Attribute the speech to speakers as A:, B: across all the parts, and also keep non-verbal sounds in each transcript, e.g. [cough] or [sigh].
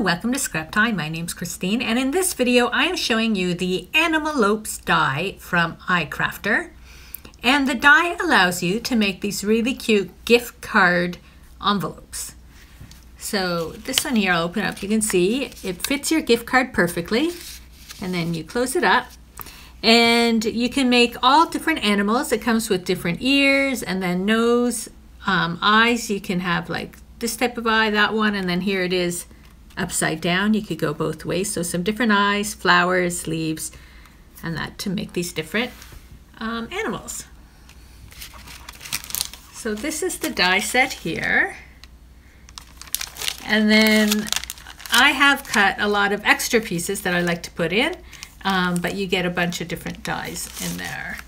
A: Welcome to Scrap Time. My name's Christine and in this video I am showing you the Animalopes die from iCrafter. And the die allows you to make these really cute gift card envelopes. So this one here I'll open up. You can see it fits your gift card perfectly. And then you close it up. And you can make all different animals. It comes with different ears and then nose, um, eyes. You can have like this type of eye, that one, and then here it is upside down. You could go both ways. So some different eyes, flowers, leaves, and that to make these different um, animals. So this is the die set here. And then I have cut a lot of extra pieces that I like to put in, um, but you get a bunch of different dies in there.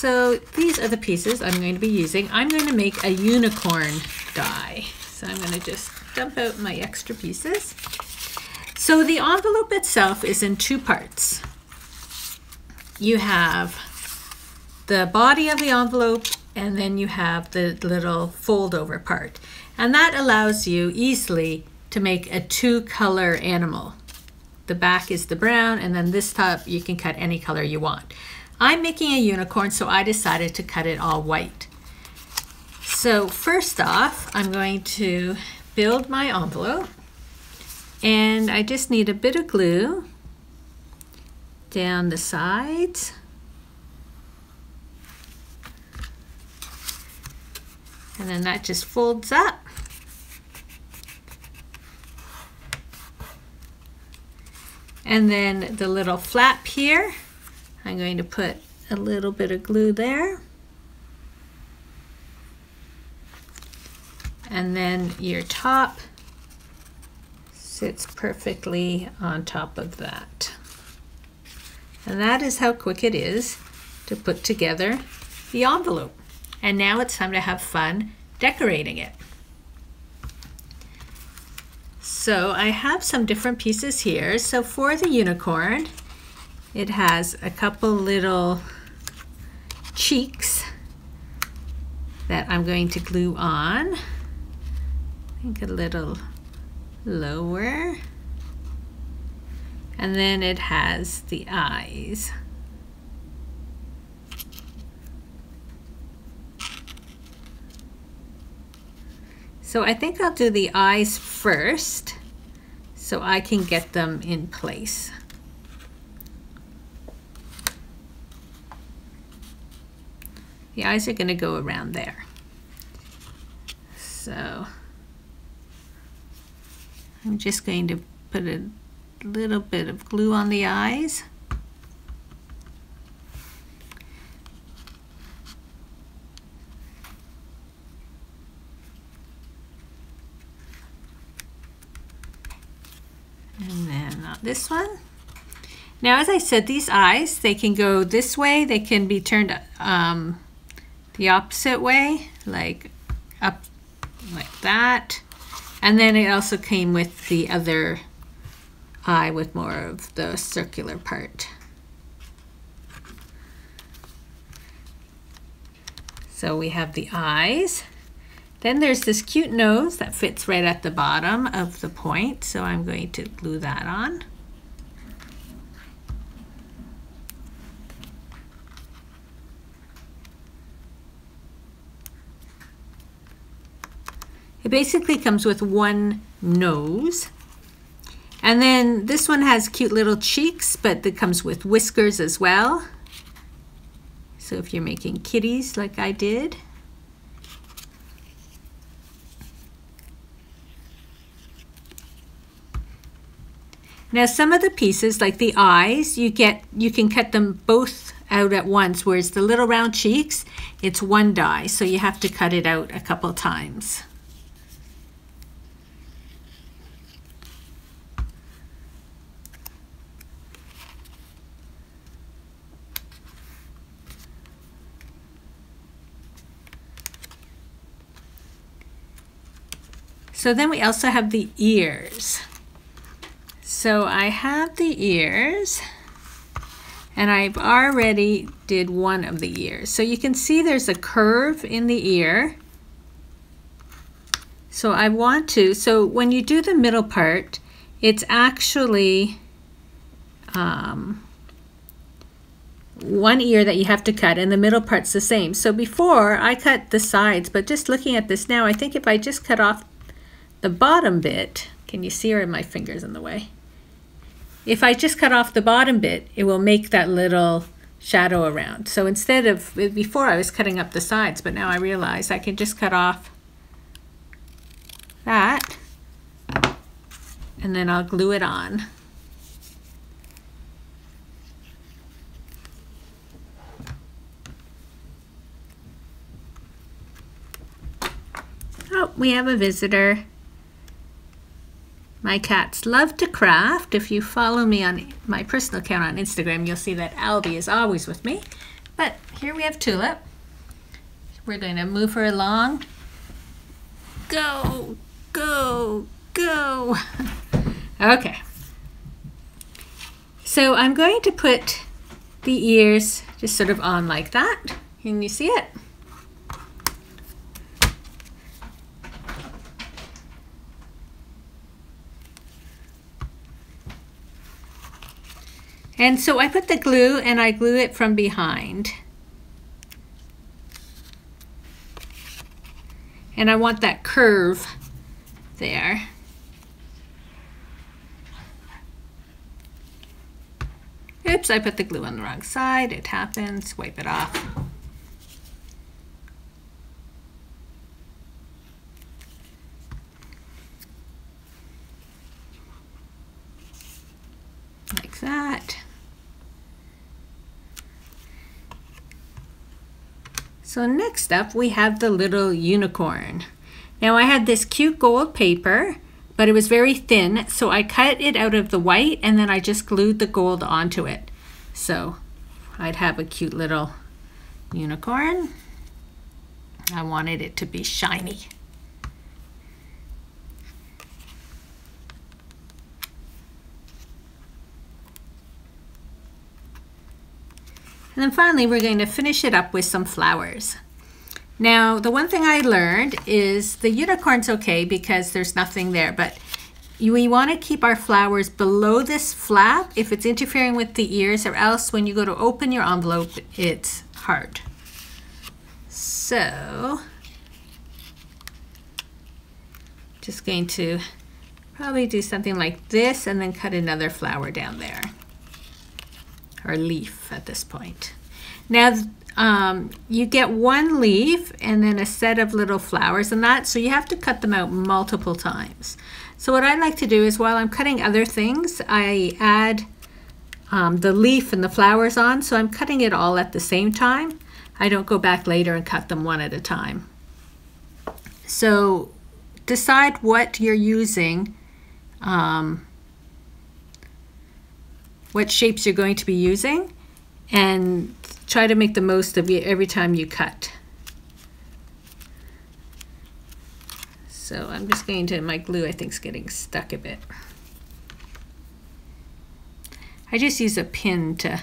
A: So these are the pieces I'm going to be using. I'm going to make a unicorn die. So I'm going to just dump out my extra pieces. So the envelope itself is in two parts. You have the body of the envelope and then you have the little fold over part. And that allows you easily to make a two color animal. The back is the brown and then this top you can cut any color you want. I'm making a unicorn, so I decided to cut it all white. So first off, I'm going to build my envelope. And I just need a bit of glue down the sides. And then that just folds up. And then the little flap here I'm going to put a little bit of glue there. And then your top sits perfectly on top of that. And that is how quick it is to put together the envelope. And now it's time to have fun decorating it. So I have some different pieces here. So for the unicorn, it has a couple little cheeks that I'm going to glue on. I think a little lower. And then it has the eyes. So I think I'll do the eyes first so I can get them in place. The eyes are going to go around there. So I'm just going to put a little bit of glue on the eyes. And then this one. Now, as I said, these eyes, they can go this way. They can be turned um, the opposite way, like up like that. And then it also came with the other eye with more of the circular part. So we have the eyes. Then there's this cute nose that fits right at the bottom of the point. So I'm going to glue that on. It basically comes with one nose. And then this one has cute little cheeks, but it comes with whiskers as well. So if you're making kitties like I did. Now some of the pieces, like the eyes, you get you can cut them both out at once, whereas the little round cheeks, it's one die, so you have to cut it out a couple times. So then we also have the ears. So I have the ears and I've already did one of the ears. So you can see there's a curve in the ear So I want to, so when you do the middle part, it's actually um, one ear that you have to cut and the middle part's the same. So before I cut the sides, but just looking at this now, I think if I just cut off the bottom bit, can you see or my fingers in the way? If I just cut off the bottom bit, it will make that little shadow around. So instead of, before I was cutting up the sides, but now I realize I can just cut off that and then I'll glue it on. Oh, we have a visitor. My cats love to craft. If you follow me on my personal account on Instagram, you'll see that Albie is always with me. But here we have Tulip. We're going to move her along. Go, go, go. [laughs] okay. So I'm going to put the ears just sort of on like that. Can you see it? And so I put the glue and I glue it from behind. And I want that curve there. Oops, I put the glue on the wrong side. It happens. Wipe it off. Like that. So next up we have the little unicorn. Now I had this cute gold paper, but it was very thin, so I cut it out of the white and then I just glued the gold onto it. So I'd have a cute little unicorn. I wanted it to be shiny. And then finally, we're going to finish it up with some flowers. Now, the one thing I learned is the unicorn's okay because there's nothing there, but we want to keep our flowers below this flap if it's interfering with the ears or else when you go to open your envelope, it's hard. So, just going to probably do something like this and then cut another flower down there or leaf at this point. Now um, you get one leaf and then a set of little flowers and that, so you have to cut them out multiple times. So what I like to do is while I'm cutting other things, I add um, the leaf and the flowers on, so I'm cutting it all at the same time. I don't go back later and cut them one at a time. So decide what you're using um, what shapes you're going to be using and try to make the most of it every time you cut. So I'm just going to, my glue I think is getting stuck a bit. I just use a pin to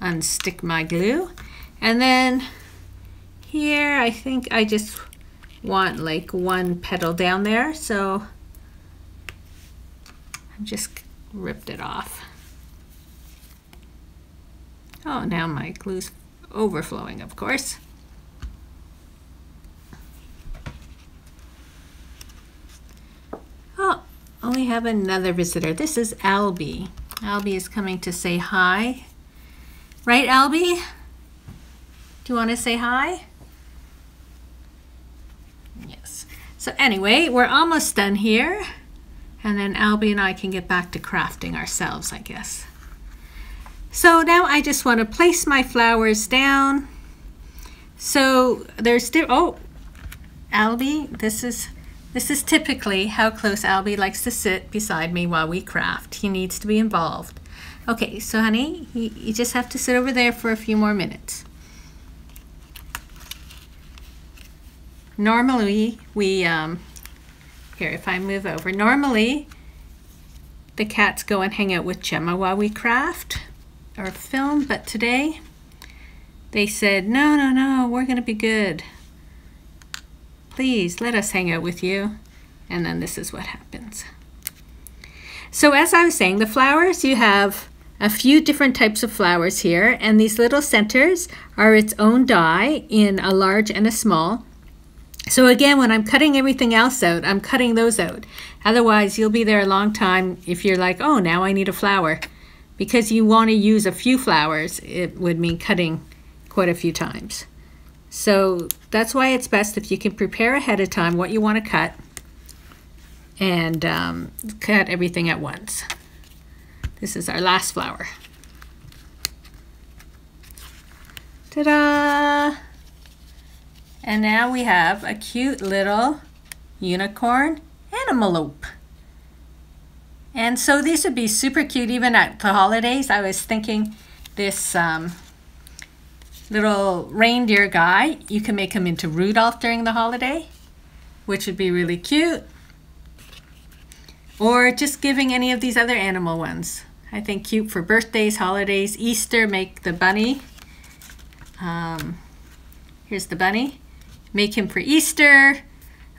A: unstick my glue. And then here I think I just want like one petal down there. So I just ripped it off. Oh, now my glue's overflowing, of course. Oh, we have another visitor. This is Albie. Albie is coming to say hi. Right, Albie? Do you want to say hi? Yes. So anyway, we're almost done here. And then Albie and I can get back to crafting ourselves, I guess. So now I just want to place my flowers down. So there's still, oh, Albie, this is, this is typically how close Albie likes to sit beside me while we craft. He needs to be involved. Okay, so honey, you, you just have to sit over there for a few more minutes. Normally, we, um, here, if I move over, normally the cats go and hang out with Gemma while we craft or film, but today they said, no, no, no, we're going to be good. Please let us hang out with you. And then this is what happens. So as I was saying, the flowers, you have a few different types of flowers here, and these little centers are its own die in a large and a small. So again, when I'm cutting everything else out, I'm cutting those out. Otherwise, you'll be there a long time if you're like, oh, now I need a flower. Because you want to use a few flowers, it would mean cutting quite a few times. So that's why it's best if you can prepare ahead of time what you want to cut and um, cut everything at once. This is our last flower. Ta-da! And now we have a cute little unicorn animalope. And so these would be super cute even at the holidays. I was thinking this um, little reindeer guy, you can make him into Rudolph during the holiday, which would be really cute. Or just giving any of these other animal ones. I think cute for birthdays, holidays, Easter, make the bunny. Um, here's the bunny. Make him for Easter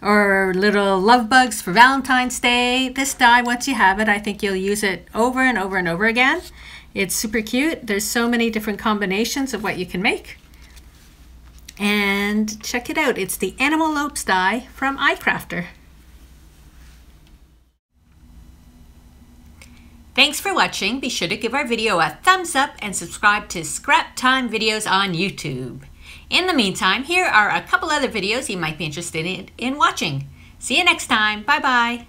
A: or little love bugs for Valentine's Day. This die, once you have it, I think you'll use it over and over and over again. It's super cute. There's so many different combinations of what you can make. And check it out. It's the Animalopes die from iCrafter. Thanks for watching. Be sure to give our video a thumbs up and subscribe to Scrap Time videos on YouTube. In the meantime, here are a couple other videos you might be interested in, in watching. See you next time. Bye-bye.